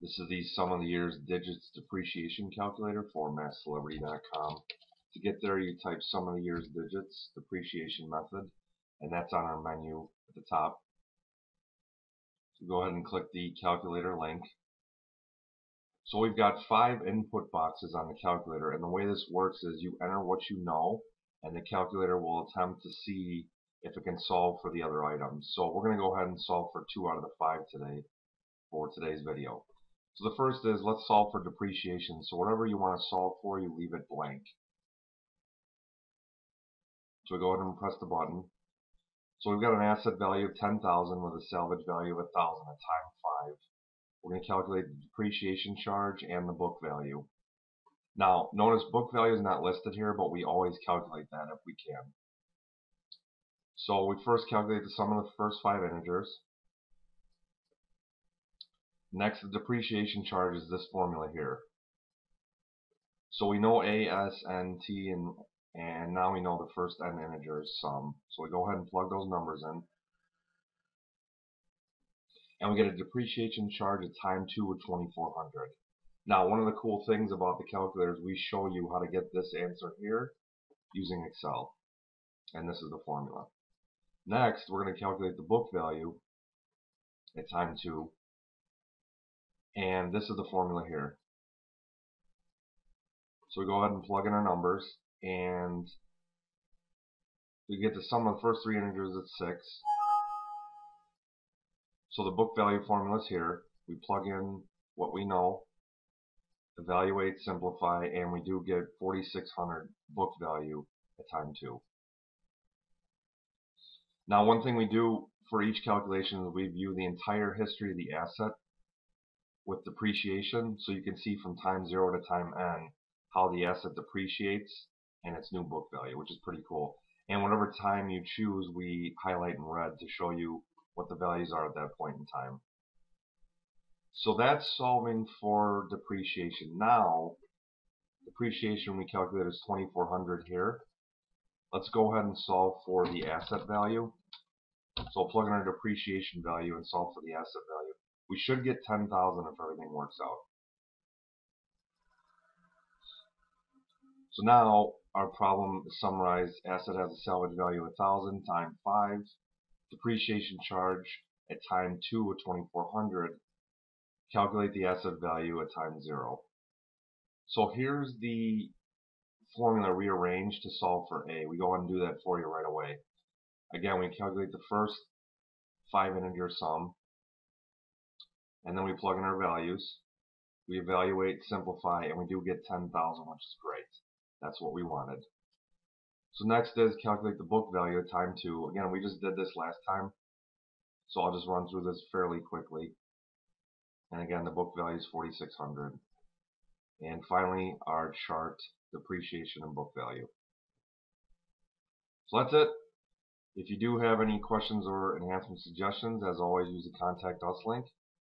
This is the sum of the years digits depreciation calculator for mathcelebrity.com. To get there, you type sum of the years digits depreciation method, and that's on our menu at the top. So go ahead and click the calculator link. So we've got five input boxes on the calculator, and the way this works is you enter what you know, and the calculator will attempt to see if it can solve for the other items. So we're going to go ahead and solve for two out of the five today for today's video. So the first is let's solve for depreciation. So whatever you want to solve for, you leave it blank. So we go ahead and press the button. So we've got an asset value of 10,000 with a salvage value of 1,000 at time 5. We're going to calculate the depreciation charge and the book value. Now, notice book value is not listed here, but we always calculate that if we can. So we first calculate the sum of the first five integers. Next, the depreciation charge is this formula here. So we know A, S, N, T, and, and now we know the first N integer is sum. So we go ahead and plug those numbers in. And we get a depreciation charge at time 2 of 2400 Now, one of the cool things about the calculator is we show you how to get this answer here using Excel. And this is the formula. Next, we're going to calculate the book value at time 2 and this is the formula here. So we go ahead and plug in our numbers and we get the sum of the first three integers at 6. So the book value formula is here. We plug in what we know, evaluate, simplify, and we do get 4600 book value at time 2. Now one thing we do for each calculation is we view the entire history of the asset with depreciation so you can see from time 0 to time n how the asset depreciates and its new book value which is pretty cool. And whatever time you choose we highlight in red to show you what the values are at that point in time. So that's solving for depreciation. Now depreciation we calculate is 2400 here. Let's go ahead and solve for the asset value. So plug in our depreciation value and solve for the asset value we should get 10,000 if everything works out. So now our problem is summarized. Asset has a salvage value of 1,000 times 5. Depreciation charge at time 2 of 2,400. Calculate the asset value at time 0. So here's the formula rearranged to solve for A. We go and do that for you right away. Again, we calculate the first five integer sum and then we plug in our values. We evaluate, simplify, and we do get 10,000, which is great. That's what we wanted. So next is calculate the book value at time 2. Again, we just did this last time, so I'll just run through this fairly quickly. And again, the book value is 4600 And finally, our chart, depreciation and book value. So that's it. If you do have any questions or enhancement suggestions, as always, use the Contact Us link.